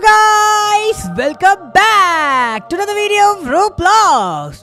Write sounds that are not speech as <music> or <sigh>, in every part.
Guys welcome back to the video of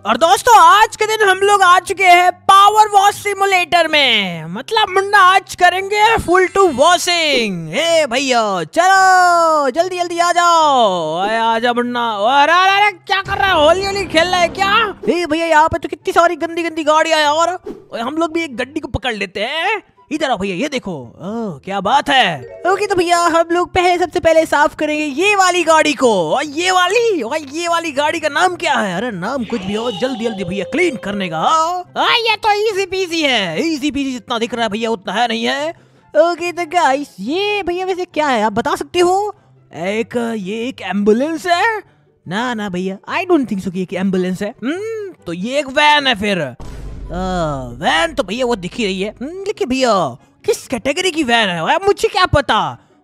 और दोस्तों, आज के दिन हम लोग आ चुके हैं पावर वॉश सिमुलेटर में। मतलब मुन्ना, आज करेंगे फुल टू वॉशिंग हे भैया, चलो, जल्दी जल्दी आ जाओ। अरे आ जा मुन्ना। अरे अरे क्या कर रहा है? होली होली खेल रहा है क्या? हे भैया, यहाँ पे तो कितनी सारी गंदी गंदी गाड़ियाँ हैं, और हम लोग भी एक गड्डी को पकड़ लेते हैं। इधर आओ भैया ये देखो। ओह क्या बात है। ओके तो भैया हम लोग पहले सबसे पहले साफ़ करेंगे ये वाली गाड़ी को। और ये वाली और ये वाली गाड़ी का नाम क्या है? अरे नाम कुछ भी हो जल्दी जल्दी भैया क्लीन करने का। आ, ये तो इजी पीसी है। इजी पीसी जितना दिख रहा है भैया उतना है नहीं है। ओके तो गाइस ये भैया वैसे क्या है आप बता सकते हो? एक ये एक एंबुलेंस है। ना ना भैया आई डोंट थिंक सो कि एक एंबुलेंस है। हम्म तो ये एक वैन है फिर। वैन तो भैया वो दिख ही रही है। लेकिन भैया, किस कैटेगरी की वैन है? भाई मुझे क्या पता?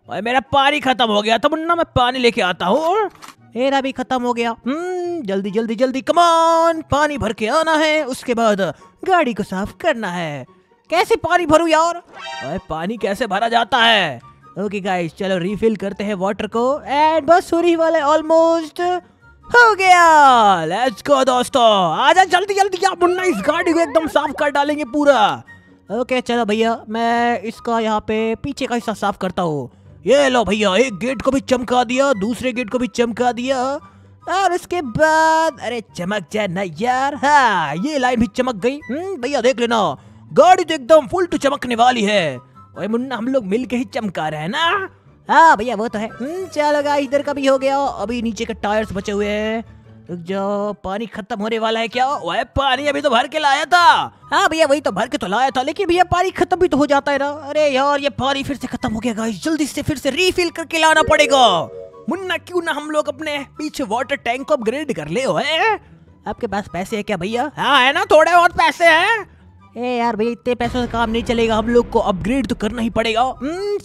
भाई मेरा पानी खत्म हो गया तो मुन्ना मैं पानी लेके आता हूँ मेरा भी खत्म हो गया। हम्म जल्दी जल्दी जल्दी कमान पानी भर के आना है, उसके बाद गाड़ी को साफ़ करना है। कैसे पानी भरू यार? भाई पानी कैसे भरा जाता है? ओके गाइस चलो रिफिल करते हैं वाटर को एंड बस, हो रही वाले ऑलमोस्ट हो गया। लेट्स गो दोस्तों। आजा, जल्दी जल्दी, क्या मुन्ना इस गाड़ी को एकदम साफ़ कर डालेंगे पूरा। ओके चलो भैया, मैं इसका यहाँ पे पीछे का हिस्सा साफ़ करता हूँ। ये लो भैया, एक गेट को भी चमका दिया, दूसरे गेट को भी चमका दिया। और उसके बाद, अरे चमक जाए ना यार। हाँ ये लाइन भी चमक गई। भैया देख लेना, गाड़ी तो एकदम फुल टू चमकने वाली है। ओए मुन्ना, हम लोग मिल के ही चमका रहे हैं ना? हाँ भैया, वो तो है। चलो गाइस इधर का भी हो गया। अभी नीचे के टायर्स बचे हुए हैं। जाओ पानी खत्म होने वाला है क्या? वह पानी अभी तो भर के लाया था। हाँ भैया, वही तो भर के तो लाया था, लेकिन भैया, पानी खत्म भी तो हो जाता है ना। अरे यार, ये पानी फिर से खत्म हो गया गाइस जल्दी से फिर से रिफिल करके लाना पड़ेगा। मुन्ना, क्यों ना हम लोग अपने पीछे वाटर टैंक को अपग्रेड कर ले है आपके पास पैसे है क्या, भैया? हाँ है ना, थोड़े बहुत पैसे हैं। ए यार, भैया, इतने पैसों से काम नहीं चलेगा। हम लोग को अपग्रेड तो करना ही पड़ेगा।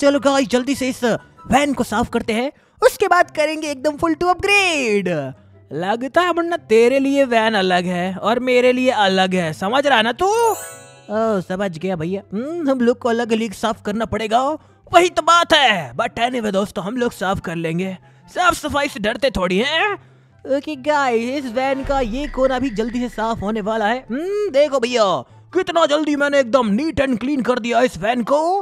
चलो गाइस जल्दी से इस वैन को साफ़ करते हैं, उसके बाद करेंगे एकदम फुल टू अपग्रेड लगता है मुन्ना तेरे लिए वैन अलग है और मेरे लिए अलग है, समझ रहा ना तू? ओ, समझ गया भैया। हम लोग को अलग अलग साफ़ करना पड़ेगा वही तो बात है। बट एनीवे दोस्तों, हम लोग साफ़ कर लेंगे। साफ़ सफ़ाई से डरते थोड़ी हैं। ओके गाइस इस वैन का ये कोना भी जल्दी से साफ़ होने वाला है। हम्म देखो भैया, कितना जल्दी मैंने एकदम नीट एंड क्लीन कर दिया इस वैन को।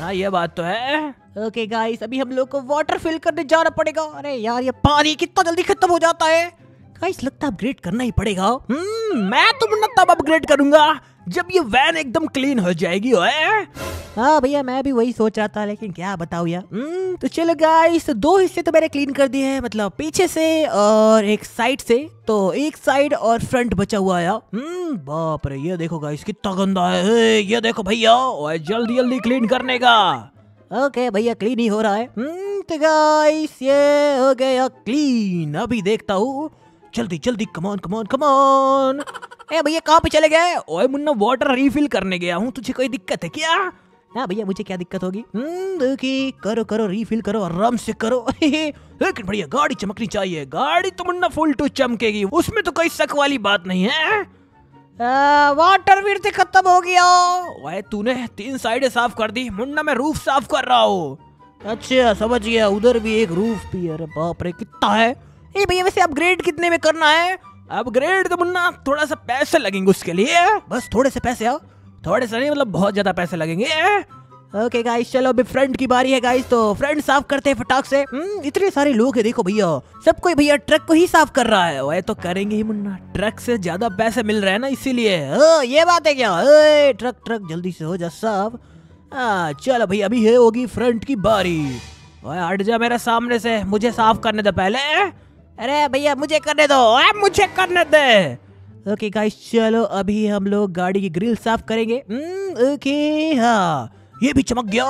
हाँ ये बात तो है। ओके गाइस अभी हम लोग को वाटर फिल करने जाना पड़ेगा। अरे यार ये पानी कितना जल्दी खत्म हो जाता है। गाइस लगता है अपग्रेड करना ही पड़ेगा। हम्म मैं तो तब अपग्रेड करूँगा जब ये वैन एकदम क्लीन हो जाएगी ओए। हाँ भैया मैं भी वही सोच रहा था लेकिन क्या बताऊँ यार। हम्म, तो चलो गाइस दो हिस्से तो मैंने क्लीन कर दिए हैं मतलब पीछे से और एक साइड से। तो एक साइड और फ्रंट बचा हुआ है। हम्म बाप रे ये देखो गाइस कितना गंदा है। ये देखो भैया जल्दी जल्दी क्लीन करने का। ओके भैया क्लीन ही हो रहा है। हम्म, तो गाइस ये हो गया क्लीन अभी देखता हूँ। जल्दी जल्दी कमान कमान कमान ए भैया कहाँ पे चले गए? ओए मुन्ना वाटर रिफिल करने गया हूँ। तुझे कोई दिक्कत है क्या? हाँ भैया मुझे क्या दिक्कत होगी? हम्म, देखिए करो करो रिफिल करो आराम से करो। <laughs> लेकिन भैया गाड़ी चमकनी चाहिए। गाड़ी तो मुन्ना फुल टू चमकेगी। उसमें तो कोई शक वाली बात नहीं है। वाटर वीर से खत्म हो गया। वह तूने तीन साइडें साफ़ कर दी मुन्ना मैं रूफ साफ़ कर रहा हूँ। अच्छा समझ गया उधर भी एक रूफ भी अरे बाप रे कितना है? ये भैया वैसे अपग्रेड कितने में करना है? अपग्रेड तो मुन्ना थोड़ा सा पैसे लगेंगे उसके लिए। बस थोड़े से पैसे आओ थोड़े से नहीं मतलब बहुत ज़्यादा पैसे लगेंगे। ओके गाइस चलो अभी फ्रंट की बारी है गाइस तो फ्रंट साफ़ करते हैं फटाक से। हम्म, इतने सारे लोग हैं देखो भैया। सब कोई भैया ट्रक को ही साफ़ कर रहा है। वह तो करेंगे ही मुन्ना। ट्रक से ज़्यादा पैसे मिल रहे हैं ना इसीलिए। ये बात है क्या? ए, ट्रक ट्रक जल्दी से हो जा साफ़। चलो भैया अभी है होगी फ्रंट की बारी। हट जा मेरे सामने से। मुझे साफ़ करने दो पहले। अरे भैया मुझे करने दो। मुझे करने दे। ओके गाइस चलो अभी हम लोग गाड़ी की ग्रिल साफ़ करेंगे। ओके हम्म, हाँ। ये भी चमक गया।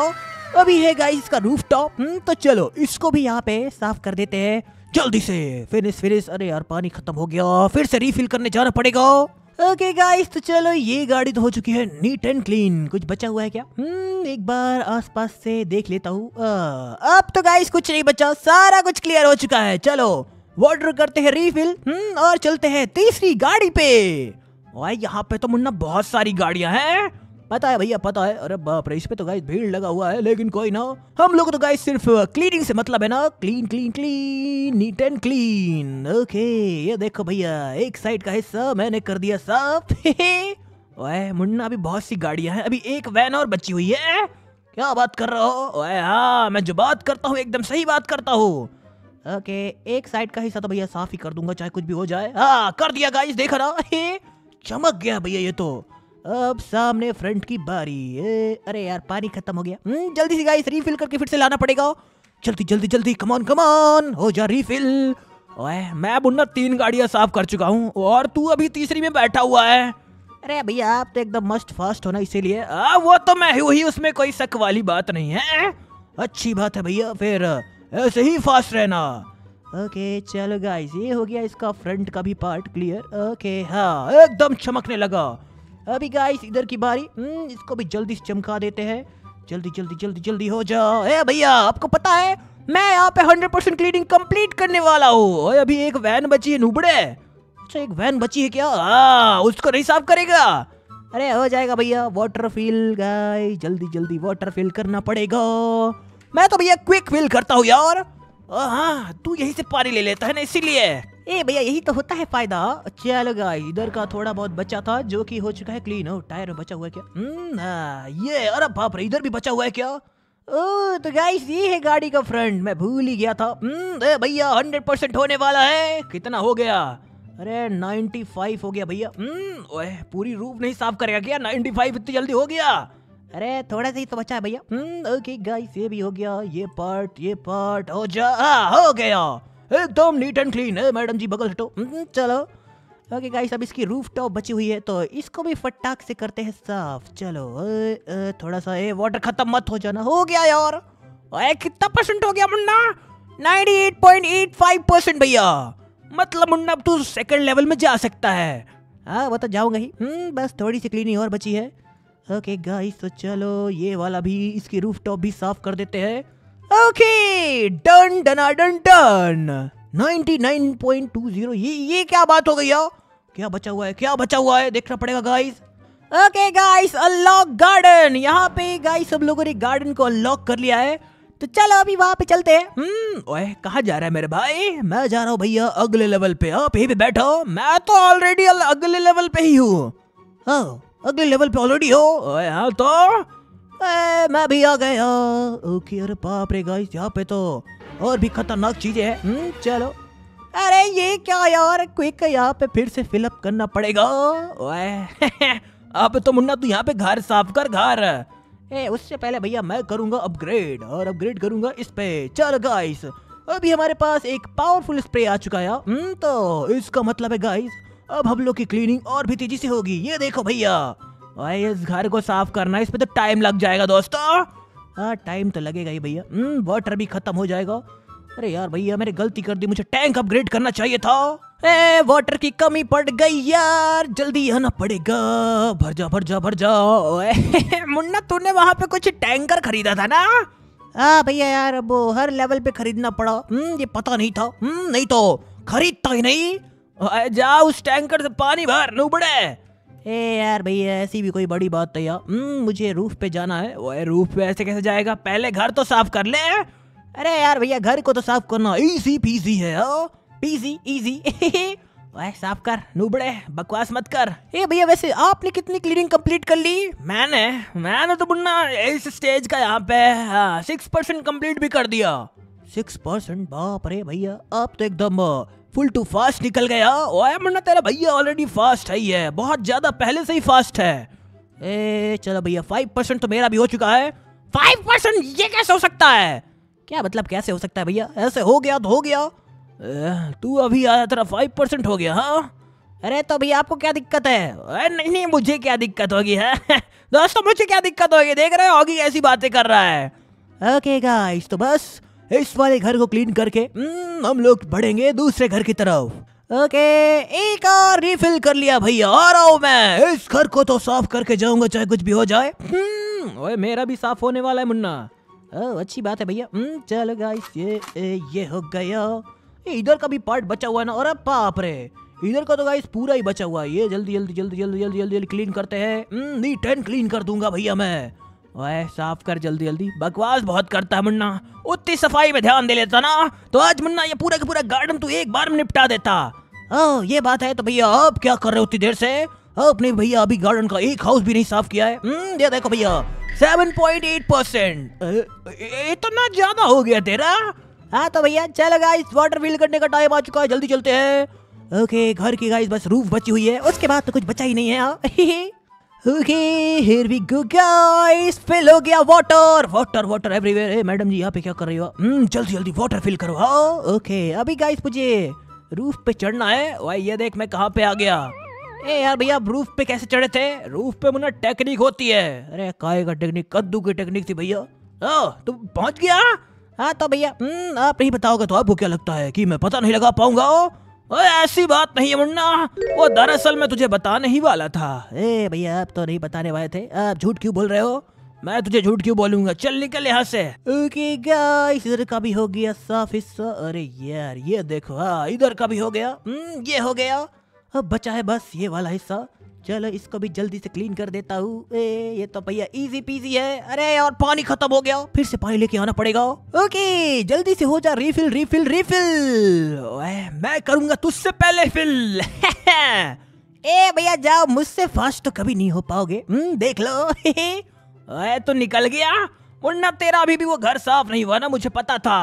अभी है गाइस इसका रूफ टॉप तो चलो, इसको भी यहाँ पे साफ़ कर देते हैं। जल्दी से। फिनिश फिनिश अरे यार, पानी खत्म हो गया। फिर से रिफिल करने जाना पड़ेगा। ओके गाइस तो चलो, ये गाड़ी तो हो चुकी है नीट एंड क्लीन कुछ बचा हुआ है क्या? हम्म एक बार आसपास से देख लेता हूँ। अब तो गाइस कुछ नहीं बचा। सारा कुछ क्लियर हो चुका है। चलो वाटर करते हैं रिफिल हम्म और चलते हैं तीसरी गाड़ी पे। यहाँ पे तो मुन्ना बहुत सारी गाड़ियाँ हैं। पता है भैया, पता है। अरे बाप रे, इस पे तो गाइस भीड़ लगा हुआ है, लेकिन कोई ना। हम लोग तो गाइस सिर्फ़ क्लीनिंग से मतलब है ना clean clean clean neat and clean okay ये देखो भैया, एक साइड का हिस्सा मैंने कर दिया साफ़। <laughs> ओए, मुन्ना, अभी बहुत सी गाड़ियाँ हैं। अभी एक वैन और बची हुई है। क्या बात कर रहा हो? ओए हाँ मैं जो बात करता हूँ, एकदम सही बात करता हूँ। ओके एक साइड का हिस्सा तो भैया साफ़ ही कर दूँगा, चाहे कुछ भी हो जाए। हाँ कर दिया गाइस देख रहा चमक गया भैया ये तो। अब सामने फ्रंट की बारी। ए, अरे यार पानी खत्म हो गया। हम्म, जल्दी से गाइस रिफिल करके फिर से लाना पड़ेगा। जल्दी जल्दी जल्दी कमान कमान हो जा रिफिल ओए मैं मुन्ना तीन गाड़ियाँ साफ़ कर चुका हूँ और तू अभी तीसरी में बैठा हुआ है। अरे भैया आप तो एकदम मस्त फास्ट हो ना इसीलिए। वो तो मैं हूँ ही उसमें कोई शक वाली बात नहीं है। अच्छी बात है भैया फिर ऐसे ही फास्ट रहना। ओके चलो गाइस ये हो गया इसका फ्रंट का भी पार्ट क्लियर ओके हाँ एकदम चमकने लगा। अभी गाइस इधर की बारी। हम्म, इसको भी जल्दी से चमका देते हैं। जल्दी जल्दी जल्दी जल्दी हो जाओ। ए भैया आपको पता है मैं यहाँ पे हंड्रेड परसेंट क्लीनिंग कंप्लीट करने वाला हूँ। अभी एक वैन बची है नुबड़े। अच्छा एक वैन बची है क्या? आ, उसको नहीं साफ़ करेगा। अरे हो जाएगा भैया वाटर फिल गाइस जल्दी जल्दी वाटर फिल करना पड़ेगा। मैं तो भैया क्विक फिल करता हूँ यार। हाँ तू यही से पानी ले लेता है ना इसीलिए। ए भैया यही तो होता है फ़ायदा। चलो गाइस इधर का थोड़ा बहुत बचा था जो कि हो चुका है क्लीन हो टायर में बचा हुआ है क्या? हम्म हाँ, ये अरे बाप रे इधर भी बचा हुआ है क्या? ओ तो गाइस ये है गाड़ी का फ्रंट मैं भूल ही गया था। हम्म भैया हंड्रेड परसेंट होने वाला है। कितना हो गया? अरे 95 हो गया भैया। हम्म ओए पूरी रूप नहीं साफ़ करेगा क्या? 95 इतनी जल्दी हो गया? अरे थोड़ा सा ही तो बचा है भैया। ओके गाइस ये भी हो गया ये पार्ट ये पार्ट हो जा हाँ, हो गया। एकदम नीट एंड क्लीन है मैडम जी बगल हटो। हम्म, चलो। ओके गाइस अब इसकी रूफ टॉप बची हुई है तो इसको भी फटाक से करते हैं साफ़। चलो ए, ए, थोड़ा सा ए वाटर खत्म मत हो जाना। हो गया यार। ए, कितना परसेंट हो गया मुन्ना? 98.85 परसेंट भैया। मतलब मुन्ना अब तू सेकंड लेवल में जा सकता है। हाँ वो तो जाऊँगा ही। हम्म बस थोड़ी सी क्लीनिंग और बची है। ओके गाइस तो चलो ये वाला भी इसकी रूफ टॉप भी साफ़ कर देते हैं। Okay done done done done 99.20 ये ये क्या बात हो गई यार? क्या बचा हुआ है क्या बचा हुआ है? देखना पड़ेगा guys okay guys unlock garden यहाँ पे गाइस सब लोगों ने गार्डन को अनलॉक कर लिया है। तो चलो अभी वहाँ पे चलते हैं। हम्म ओए कहाँ जा रहा है मेरे भाई? मैं जा रहा हूँ भैया अगले लेवल पे। आप यहीं पे बैठो। मैं तो ऑलरेडी अगले लेवल पे ही हूँ। हाँ, अगले लेवल पे ऑलरेडी हो। ओए हाँ तो? मैं भी आ गया। ओके अरे बाप रे गाइस यहाँ पे तो और भी खतरनाक चीज़ें हैं। हम्म, चलो। अरे ये क्या यार? क्विक यहाँ पे फिर से फिलअप करना पड़ेगा। ओए <laughs> अब तो मुन्ना तू यहाँ पे घर साफ़ कर घर। ए उससे पहले भैया मैं करूँगा अपग्रेड और अपग्रेड करूँगा इस पे। चलो गाइस अभी हमारे पास एक पावरफुल स्प्रे आ चुका है। हम्म, तो इसका मतलब है गाइस अब हम लोग की क्लीनिंग और भी तेज़ी से होगी। ये देखो भैया। भाई इस घर को साफ़ करना इस पे तो टाइम लग जाएगा दोस्तों। हाँ टाइम तो लगेगा ही भैया। वाटर हम्म, भी खत्म हो जाएगा। अरे यार भैया मैंने गलती कर दी मुझे टैंक अपग्रेड करना चाहिए था। ए वाटर की कमी पड़ गई यार। जल्दी आना पड़ेगा। भर जा भर जा भर जा। <laughs> मुन्ना तूने वहाँ पे कुछ टैंकर खरीदा था ना? हाँ भैया यार अब हर लेवल पे खरीदना पड़ा। हम्म ये पता नहीं था। हम्म नहीं तो खरीदता ही नहीं। जा उस टैंकर से पानी भर नुबड़े ए यार भैया ऐसी भी कोई बड़ी बात नहीं यार हम्म, मुझे रूफ पे जाना है। वो रूफ पे ऐसे कैसे जाएगा? पहले घर तो साफ़ कर ले। अरे यार भैया घर को तो साफ़ करना इजी पीजी है पीजी इजी वह साफ़ कर नुबड़े बकवास मत कर। ए भैया वैसे आपने कितनी क्लीनिंग कंप्लीट कर ली? मैंने मैंने तो बुन्ना इस स्टेज का यहाँ पे सिक्स परसेंट कंप्लीट भी कर दिया। सिक्स परसेंट बाप रे भैया आप तो एकदम फुल टू फास्ट निकल गया। ओए मुन्ना, तेरा भैया ऑलरेडी फास्ट है ही है। बहुत ज़्यादा पहले से ही फास्ट है। ए, चलो भैया फाइव परसेंट तो मेरा भी हो चुका है। फाइव परसेंट ये कैसे हो सकता है? क्या मतलब कैसे हो सकता है भैया? ऐसे हो गया तो हो गया। तू अभी आया तेरा फाइव परसेंट हो गया हाँ? अरे तो भैया, आपको क्या दिक्कत है? नहीं नहीं, मुझे क्या दिक्कत होगी, है? <laughs> दोस्तों, मुझे क्या दिक्कत होगी? देख रहे होगी ऐसी बातें कर रहा है। ओके गाइस तो बस इस वाले घर को क्लीन करके हम्म, हम लोग बढ़ेंगे दूसरे घर की तरफ़। ओके एक और रिफिल कर लिया भैया आ रहा हूँ मैं। इस घर को तो साफ़ करके जाऊँगा चाहे कुछ भी हो जाए। हम्म, ओए मेरा भी साफ़ होने वाला है मुन्ना। ओ, अच्छी बात है भैया। हम्म, चलो गाइस ये ये हो गया। इधर का भी पार्ट बचा हुआ है ना और बाप रे। इधर का तो गाइस पूरा ही बचा हुआ है। ये जल्दी जल्दी जल्दी जल्दी जल्दी जल्दी क्लीन करते हैं। नीट एंड क्लीन कर दूँगा भैया मैं। ओए साफ़ कर जल्दी जल्दी। बकवास बहुत करता है मुन्ना। उतनी सफ़ाई में ध्यान दे लेता ना। तो आज मुन्ना ये पूरा का पूरा गार्डन तू एक बार में निपटा देता। ओ ये बात है तो भैया आप क्या कर रहे हो उतनी देर से? आपने भैया अभी गार्डन का एक हाउस भी नहीं साफ़ किया है। हम्म, ये देखो भैया 7.8 परसेंट इतना ज़्यादा हो गया तेरा? हाँ तो भैया चलो गाइस वाटर फिल करने का टाइम आ चुका है जल्दी चलते हैं। ओके घर की गाइस बस रूफ बची हुई है। उसके बाद तो कुछ बचा ही नहीं है। <laughs> Okay here we go guys fill हो गया वाटर वाटर वाटर एवरीवेयर ए मैडम जी यहाँ पे क्या कर रही हो? हम्म जल्दी जल्दी वाटर फिल करो। हाँ ओके अभी गाइस मुझे रूफ पे चढ़ना है। भाई ये देख मैं कहाँ पे आ गया। ए यार भैया आप रूफ पे कैसे चढ़े थे? रूफ पे मुन्ना टेक्निक होती है। अरे काय का टेक्निक कद्दू की टेक्निक थी भैया। ओ तुम पहुँच गया? हाँ तो भैया हम्म, आप नहीं बताओगे तो आपको क्या लगता है कि मैं पता नहीं लगा पाऊँगा? ऐसी बात नहीं है मुन्ना। वो दरअसल मैं तुझे बताने ही वाला था। ए भैया आप तो नहीं बताने वाले थे। आप झूठ क्यों बोल रहे हो? मैं तुझे झूठ क्यों बोलूँगा? चल निकल यहाँ से। ओके गाइस इधर का भी हो गया साफ़ हिस्सा। अरे यार ये देखो। हाँ इधर का भी हो गया। हम्म, ये हो गया। अब बचा है बस ये वाला हिस्सा। चलो इसको भी जल्दी से क्लीन कर देता हूँ। ये तो भैया इजी पीजी है। अरे और पानी खत्म हो गया। फिर से पानी लेके आना पड़ेगा। ओके जल्दी से हो जा रिफिल रिफिल रिफिल मैं करूँगा तुझसे पहले फिल <laughs> ए भैया जाओ मुझसे फास्ट तो कभी नहीं हो पाओगे। हम्म, देख लो। <laughs> ए, तो निकल गया। वरना तेरा अभी भी वो घर साफ़ नहीं हुआ ना मुझे पता था।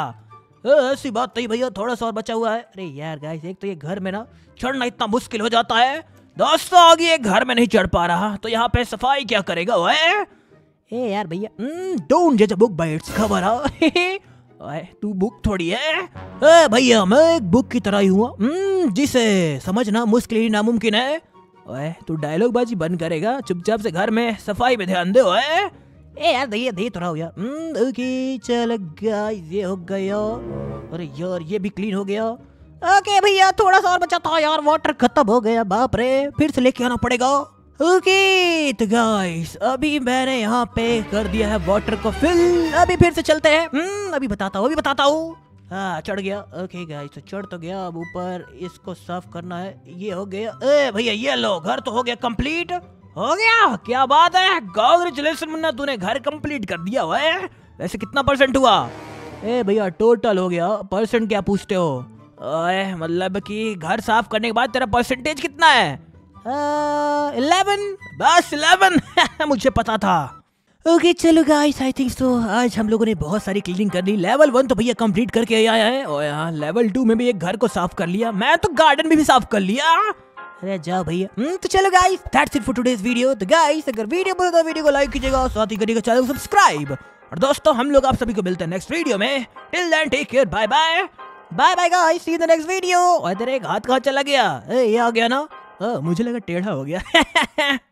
ऐसी बात नहीं भैया थोड़ा सा और बचा हुआ है। अरे यार गाइस एक तो ये घर में ना चढ़ना इतना मुश्किल हो जाता है। दोस्तों, आगे ये घर में नहीं चढ़ पा रहा तो यहाँ पे सफ़ाई क्या करेगा वो ए यार भैया डोंट जज बुक बाय इट्स खबर तू बुक थोड़ी है? ए भैया, मैं एक बुक की तरह ही हुआ जिसे समझना मुश्किल ही नामुमकिन है। ओए, तू डायलॉग बाजी बंद करेगा, चुपचाप से घर में सफ़ाई पे ध्यान दे, ओए। ए यार दे दे तो रहा यार। ओके, चल गाइस ये हो गया। अरे यार, ये भी क्लीन हो गया। ओके भैया, थोड़ा सा और बचा था यार वाटर खत्म हो गया, बाप रे। फिर से लेके आना पड़ेगा। ओके तो गाइस अभी मैंने यहाँ पे कर दिया है वाटर को फिल अभी फिर से चलते हैं। हम्म अभी बताता हूँ, अभी बताता हूँ। हाँ चढ़ गया। ओके गाइस तो चढ़ तो गया। अब ऊपर इसको साफ़ करना है। ये हो गया। ए, भैया, ये लो, घर तो हो गया कंप्लीट हो गया? क्या बात है? कॉन्ग्रेचुलेशन मुन्ना, तूने घर कंप्लीट कर दिया वैसे कितना परसेंट हुआ? ए, भैया टोटल हो गया। परसेंट क्या पूछते हो? ओए मतलब कि घर साफ़ करने के बाद तेरा परसेंटेज कितना है? इलेवन बस इलेवन <laughs> मुझे पता था। ओके okay, चलो गाइस आई थिंक सो आज हम लोगों ने बहुत सारी क्लीनिंग कर ली लेवल वन तो भैया कंप्लीट करके आया है। और यहाँ लेवल टू में भी एक घर को साफ़ कर लिया। मैं तो गार्डन भी, भी साफ़ कर लिया। अरे जाओ भैया। हम्म तो चलो guys that's it for today's video तो गाइस अगर वीडियो पसंद तो वीडियो को लाइक कीजिएगा साथ ही करिएगा चैनल को सब्सक्राइब और दोस्तों हम लोग आप सभी को मिलते हैं नेक्स्ट वीडियो में. Till then take care bye bye bye bye guys see the next video और तेरे एक हाथ कहाँ चला गया। ए, ये आ गया ना? आ, मुझे लगा टेढ़ा हो गया। <laughs>